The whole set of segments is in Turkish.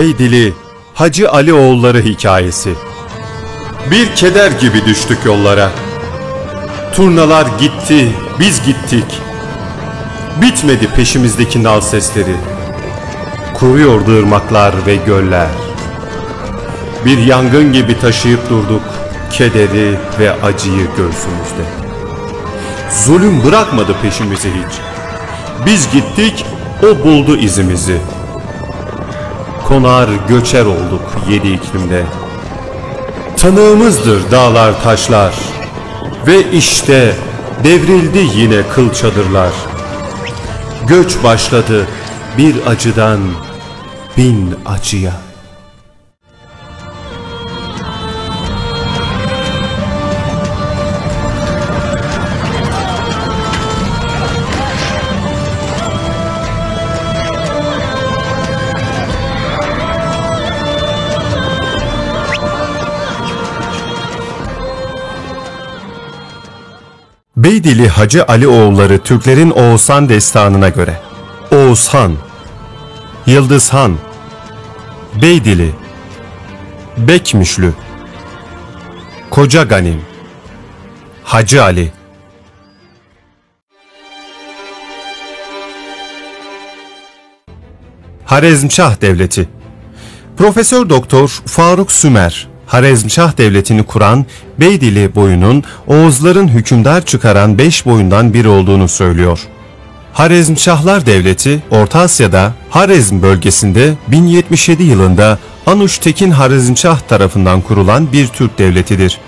Beydili Hacı Ali oğulları hikayesi. Bir keder gibi düştük yollara. Turnalar gitti, biz gittik. Bitmedi peşimizdeki nal sesleri. Kuruyordu ırmaklar ve göller. Bir yangın gibi taşıyıp durduk kederi ve acıyı göğsümüzde. Zulüm bırakmadı peşimizi hiç. Biz gittik, o buldu izimizi. Konar göçer olduk yedi iklimde. Tanığımızdır dağlar taşlar. Ve işte devrildi yine kıl çadırlar. Göç başladı bir acıdan bin acıya. Beydili Hacı Ali oğulları Türklerin Oğuzhan destanına göre. Oğuzhan, Yıldızhan, Beydili, Bekmüşlü, Koca Ganim, Hacı Ali, Harezmşah Devleti. Profesör Doktor Faruk Sümer Harezmşah Devleti'ni kuran Beydili boyunun Oğuzların hükümdar çıkaran beş boyundan biri olduğunu söylüyor. Harezmşahlar Devleti, Orta Asya'da Harezm bölgesinde 1077 yılında Anuş Tekin Harezmşah tarafından kurulan bir Türk devletidir.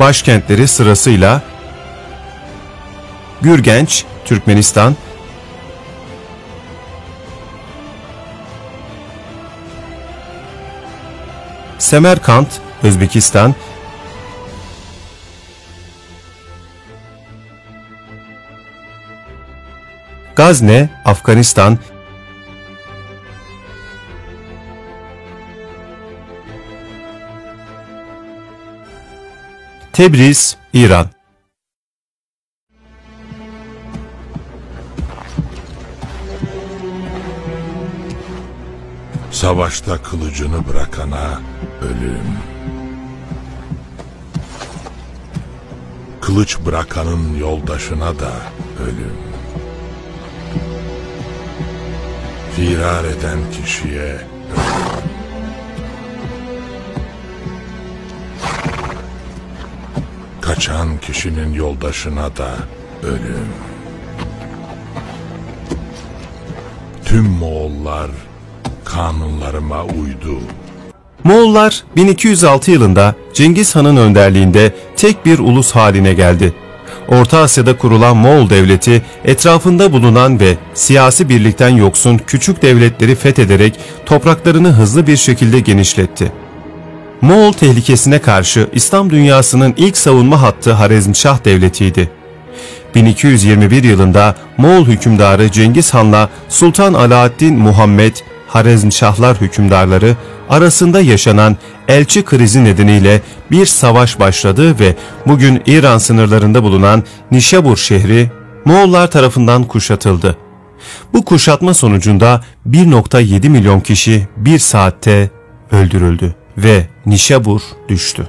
Başkentleri sırasıyla Gürgenç, Türkmenistan, Semerkant, Özbekistan, Gazne, Afganistan, Tebriz, İran. Savaşta kılıcını bırakana ölüm. Kılıç bırakanın yoldaşına da ölüm. Firar eden kişiye. Kaçan kişinin yoldaşına da ölüm. Tüm Moğollar kanunlarıma uydu. Moğollar 1206 yılında Cengiz Han'ın önderliğinde tek bir ulus haline geldi. Orta Asya'da kurulan Moğol devleti etrafında bulunan ve siyasi birlikten yoksun küçük devletleri fethederek topraklarını hızlı bir şekilde genişletti. Moğol tehlikesine karşı İslam dünyasının ilk savunma hattı Harezmşah devletiydi. 1221 yılında Moğol hükümdarı Cengiz Han'la Sultan Alaaddin Muhammed Harezmşahlar hükümdarları arasında yaşanan elçi krizi nedeniyle bir savaş başladı ve bugün İran sınırlarında bulunan Nişabur şehri Moğollar tarafından kuşatıldı. Bu kuşatma sonucunda 1.7 milyon kişi bir saatte öldürüldü ve Nişabur düştü.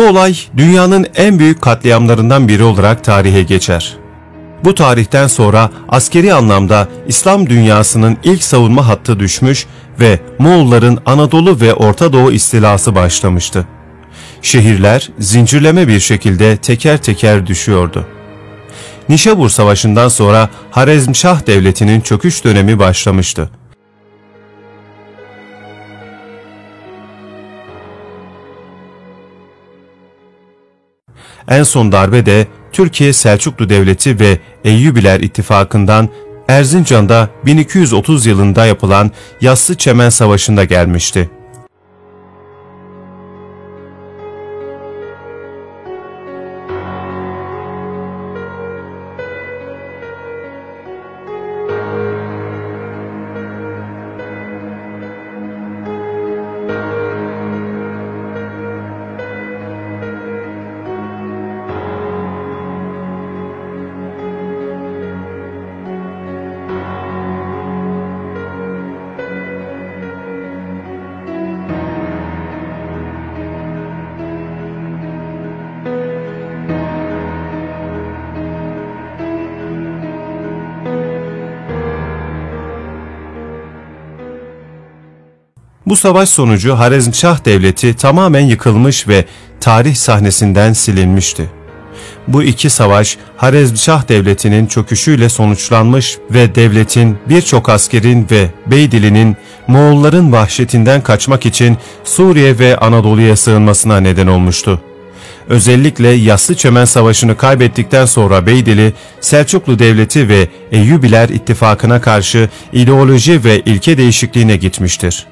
Bu olay dünyanın en büyük katliamlarından biri olarak tarihe geçer. Bu tarihten sonra askeri anlamda İslam dünyasının ilk savunma hattı düşmüş ve Moğolların Anadolu ve Orta Doğu istilası başlamıştı. Şehirler zincirleme bir şekilde teker teker düşüyordu. Nişabur Savaşı'ndan sonra Harezmşah Devleti'nin çöküş dönemi başlamıştı. En son darbe de Türkiye Selçuklu Devleti ve Eyyubiler İttifakı'ndan Erzincan'da 1230 yılında yapılan Yassı Çemen Savaşı'nda gelmişti. Bu savaş sonucu Harezmşah Devleti tamamen yıkılmış ve tarih sahnesinden silinmişti. Bu iki savaş Harezmşah Devleti'nin çöküşüyle sonuçlanmış ve devletin birçok askerin ve Beydili'nin Moğolların vahşetinden kaçmak için Suriye ve Anadolu'ya sığınmasına neden olmuştu. Özellikle Yassı Çemen Savaşı'nı kaybettikten sonra Beydili, Selçuklu Devleti ve Eyyubiler ittifakına karşı ideoloji ve ilke değişikliğine gitmiştir.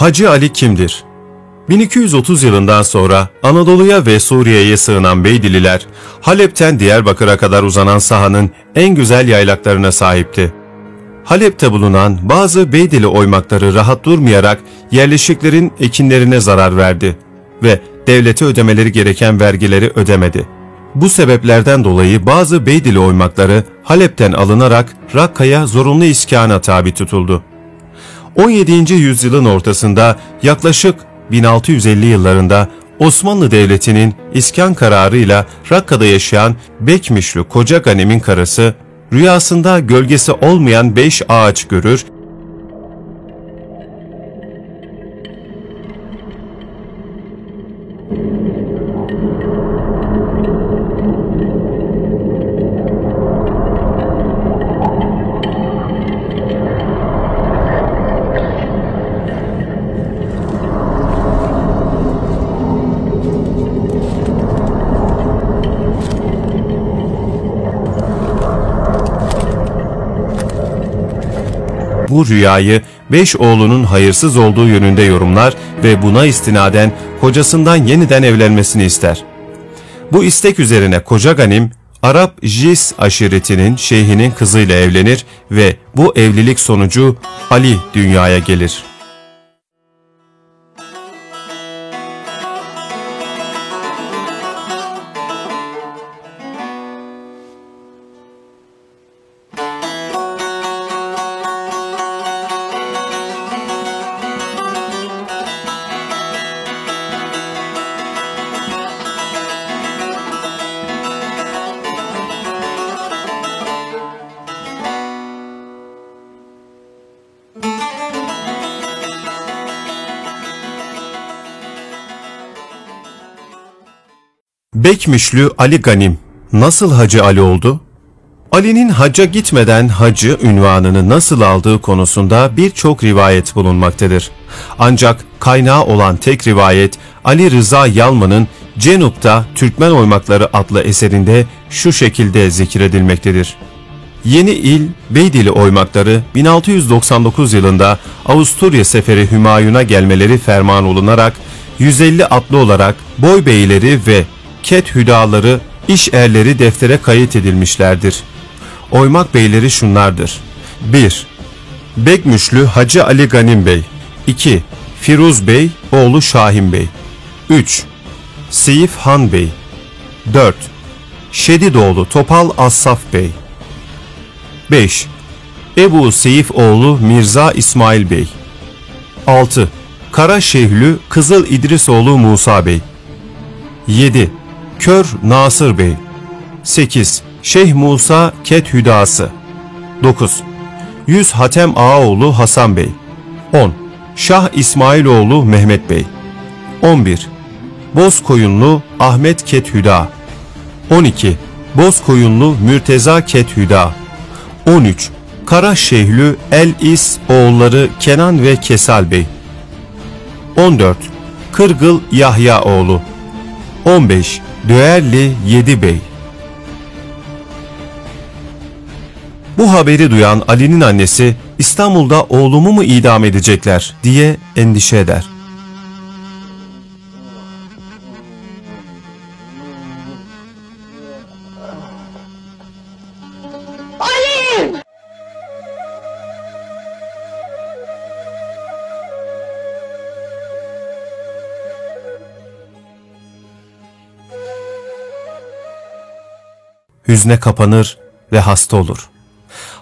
Hacı Ali kimdir? 1230 yılından sonra Anadolu'ya ve Suriye'ye sığınan Beydililer, Halep'ten Diyarbakır'a kadar uzanan sahanın en güzel yaylaklarına sahipti. Halep'te bulunan bazı Beydili oymakları rahat durmayarak yerleşiklerin ekinlerine zarar verdi ve devlete ödemeleri gereken vergileri ödemedi. Bu sebeplerden dolayı bazı Beydili oymakları Halep'ten alınarak Rakka'ya zorunlu iskana tabi tutuldu. 17. yüzyılın ortasında yaklaşık 1650 yıllarında Osmanlı Devleti'nin iskan kararıyla Rakka'da yaşayan Bekmişlü Koca Ganem'in karısı rüyasında gölgesi olmayan beş ağaç görür rüyayı beş oğlunun hayırsız olduğu yönünde yorumlar ve buna istinaden kocasından yeniden evlenmesini ister. Bu istek üzerine koca Ganim, Arap Jis aşiretinin şeyhinin kızıyla evlenir ve bu evlilik sonucu Ali dünyaya gelir. Bekmişlü Ali Ganim nasıl Hacı Ali oldu? Ali'nin hacca gitmeden hacı ünvanını nasıl aldığı konusunda birçok rivayet bulunmaktadır. Ancak kaynağı olan tek rivayet Ali Rıza Yalman'ın Cenup'ta Türkmen Oymakları adlı eserinde şu şekilde zikredilmektedir. Yeni il Beydili oymakları 1699 yılında Avusturya seferi Hümayun'a gelmeleri ferman olunarak 150 atlı olarak boy beyleri ve ket hüdaları, iş erleri deftere kayıt edilmişlerdir. Oymak beyleri şunlardır. 1. Bekmüşlü Hacı Ali Ganim Bey 2. Firuz Bey, oğlu Şahin Bey 3. Seyif Han Bey 4. Şedidoğlu Topal Assaf Bey 5. Ebu Seyif oğlu Mirza İsmail Bey 6. Kara Şehlü Kızıl İdrisoğlu Musa Bey 7. Kör Nasır Bey 8. Şeyh Musa Ket Hüdası 9. Yüz Hatem Ağaoğlu Hasan Bey 10. Şah İsmailoğlu Mehmet Bey 11. Bozkoyunlu Ahmet Ket Hüda 12. Bozkoyunlu Mürteza Ket Hüda 13. Kara Şehlü El-İs oğulları Kenan ve Kesal Bey 14. Kırgıl Yahya oğlu 15. Düelli 7 Bey Bu haberi duyan Ali'nin annesi İstanbul'da oğlumu mu idam edecekler diye endişe eder. Hüzne kapanır ve hasta olur.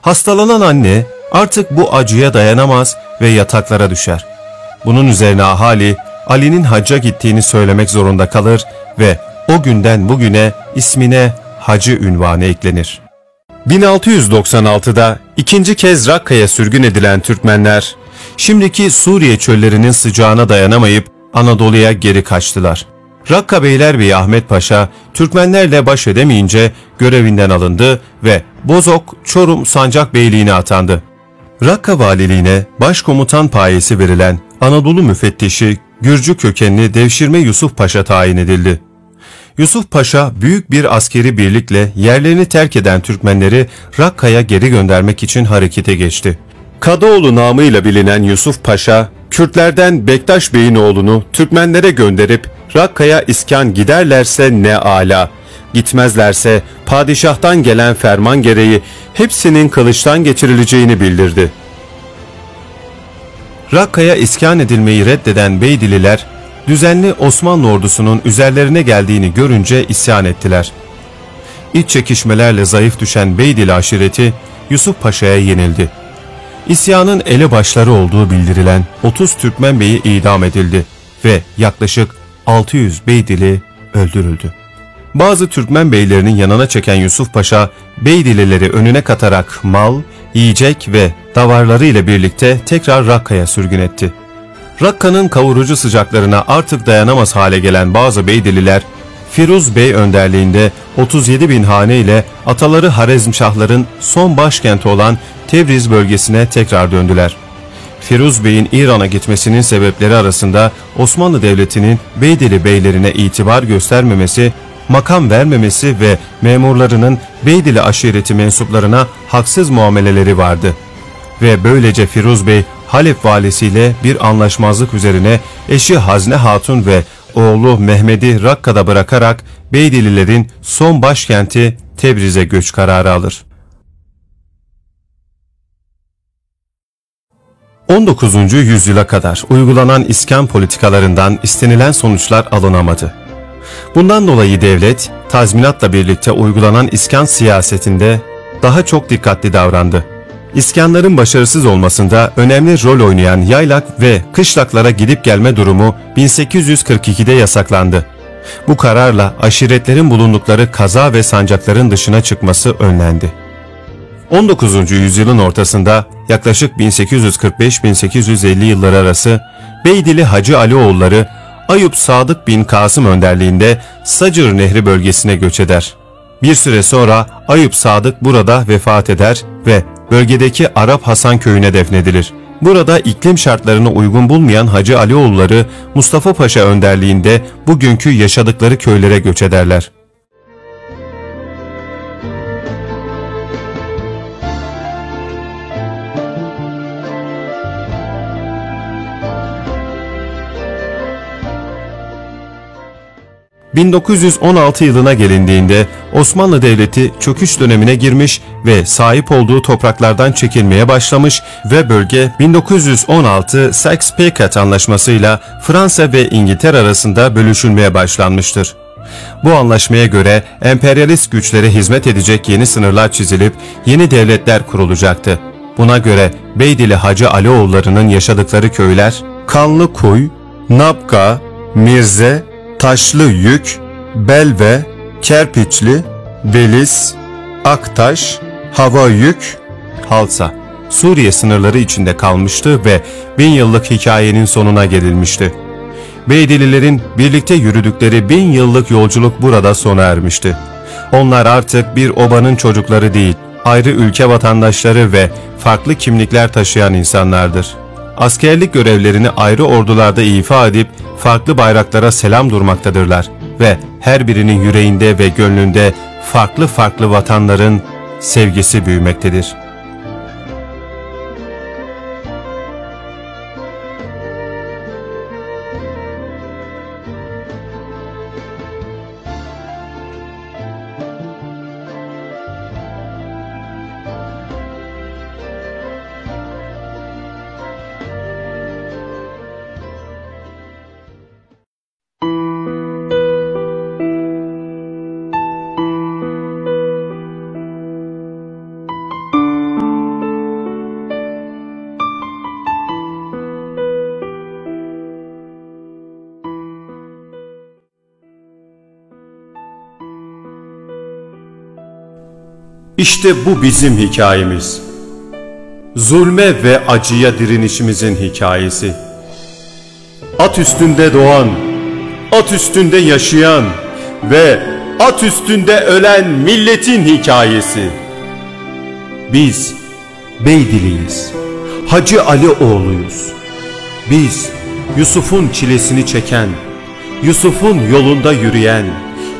Hastalanan anne artık bu acıya dayanamaz ve yataklara düşer. Bunun üzerine ahali Ali'nin hacca gittiğini söylemek zorunda kalır ve o günden bugüne ismine hacı ünvanı eklenir. 1696'da ikinci kez Rakka'ya sürgün edilen Türkmenler, şimdiki Suriye çöllerinin sıcağına dayanamayıp Anadolu'ya geri kaçtılar. Rakka Beylerbeyi Ahmet Paşa, Türkmenlerle baş edemeyince görevinden alındı ve Bozok Çorum Sancak Beyliğine atandı. Rakka valiliğine başkomutan payesi verilen Anadolu müfettişi Gürcü kökenli Devşirme Yusuf Paşa tayin edildi. Yusuf Paşa büyük bir askeri birlikle yerlerini terk eden Türkmenleri Rakka'ya geri göndermek için harekete geçti. Kadıoğlu namıyla bilinen Yusuf Paşa, Kürtlerden Bektaş Bey'in oğlunu Türkmenlere gönderip Rakka'ya iskan giderlerse ne ala, gitmezlerse padişahtan gelen ferman gereği hepsinin kılıçtan geçirileceğini bildirdi. Rakka'ya iskan edilmeyi reddeden Beydililer, düzenli Osmanlı ordusunun üzerlerine geldiğini görünce isyan ettiler. İç çekişmelerle zayıf düşen Beydili aşireti Yusuf Paşa'ya yenildi. İsyanın elebaşları olduğu bildirilen 30 Türkmen beyi idam edildi ve yaklaşık 600 Beydili öldürüldü. Bazı Türkmen beylerinin yanına çeken Yusuf Paşa, Beydilileri önüne katarak mal, yiyecek ve davarları ile birlikte tekrar Rakka'ya sürgün etti. Rakka'nın kavurucu sıcaklarına artık dayanamaz hale gelen bazı Beydililer, Firuz Bey önderliğinde 37 bin hane ile ataları Harezmşahların son başkenti olan Tebriz bölgesine tekrar döndüler. Firuz Bey'in İran'a gitmesinin sebepleri arasında Osmanlı Devleti'nin Beydili beylerine itibar göstermemesi, makam vermemesi ve memurlarının Beydili aşireti mensuplarına haksız muameleleri vardı. Ve böylece Firuz Bey Halep valisiyle bir anlaşmazlık üzerine eşi Hazne Hatun ve oğlu Mehmet'i Rakka'da bırakarak Beydililerin son başkenti Tebriz'e göç kararı alır. 19. yüzyıla kadar uygulanan iskan politikalarından istenilen sonuçlar alınamadı. Bundan dolayı devlet, tazminatla birlikte uygulanan iskan siyasetinde daha çok dikkatli davrandı. İskanların başarısız olmasında önemli rol oynayan yaylak ve kışlaklara gidip gelme durumu 1842'de yasaklandı. Bu kararla aşiretlerin bulundukları kaza ve sancakların dışına çıkması önlendi. 19. yüzyılın ortasında yaklaşık 1845-1850 yılları arası Beydili Hacı Alioğulları Ayup Sadık bin Kasım önderliğinde Sacır Nehri bölgesine göç eder. Bir süre sonra Ayup Sadık burada vefat eder ve bölgedeki Arap Hasan köyüne defnedilir. Burada iklim şartlarına uygun bulmayan Hacı Alioğulları Mustafa Paşa önderliğinde bugünkü yaşadıkları köylere göç ederler. 1916 yılına gelindiğinde Osmanlı Devleti çöküş dönemine girmiş ve sahip olduğu topraklardan çekilmeye başlamış ve bölge 1916 Sykes-Picot anlaşmasıyla Fransa ve İngiltere arasında bölüşülmeye başlanmıştır. Bu anlaşmaya göre emperyalist güçlere hizmet edecek yeni sınırlar çizilip yeni devletler kurulacaktı. Buna göre Beydili Hacı Alioğulları'nın yaşadıkları köyler Kanlıkuy, Napka, Mirze Taşlı Yük, Belve, Kerpiçli, Beliz, Aktaş, Hava Yük, Halsa, Suriye sınırları içinde kalmıştı ve bin yıllık hikayenin sonuna gelinmişti. Beydililerin birlikte yürüdükleri bin yıllık yolculuk burada sona ermişti. Onlar artık bir obanın çocukları değil, ayrı ülke vatandaşları ve farklı kimlikler taşıyan insanlardır. Askerlik görevlerini ayrı ordularda ifa edip farklı bayraklara selam durmaktadırlar ve her birinin yüreğinde ve gönlünde farklı farklı vatanların sevgisi büyümektedir. İşte bu bizim hikayemiz. Zulme ve acıya direnişimizin hikayesi. At üstünde doğan, at üstünde yaşayan ve at üstünde ölen milletin hikayesi. Biz Beydiliyiz. Hacı Ali oğluyuz. Biz Yusuf'un çilesini çeken, Yusuf'un yolunda yürüyen,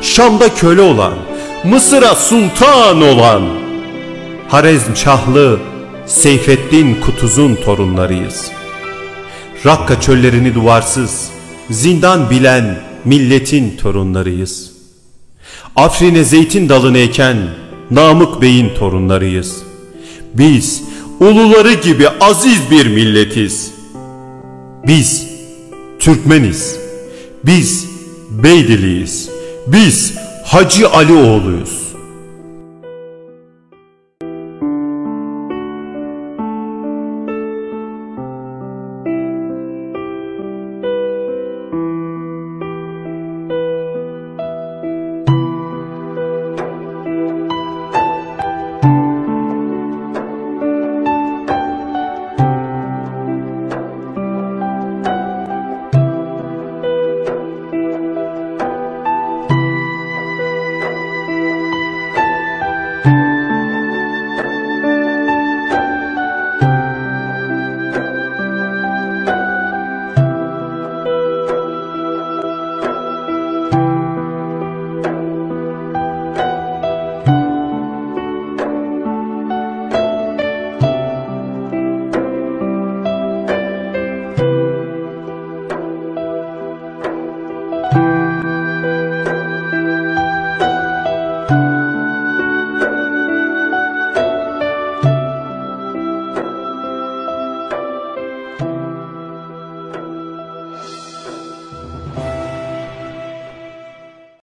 Şam'da köle olan, Mısır'a sultan olan Harezm Şahlı Seyfettin Kutuz'un torunlarıyız. Rakka çöllerini duvarsız, zindan bilen milletin torunlarıyız. Afrin'e zeytin dalını eken Namık Bey'in torunlarıyız. Biz uluları gibi aziz bir milletiz. Biz Türkmeniz. Biz Beydiliyiz. Biz Hacı Ali oğluyuz.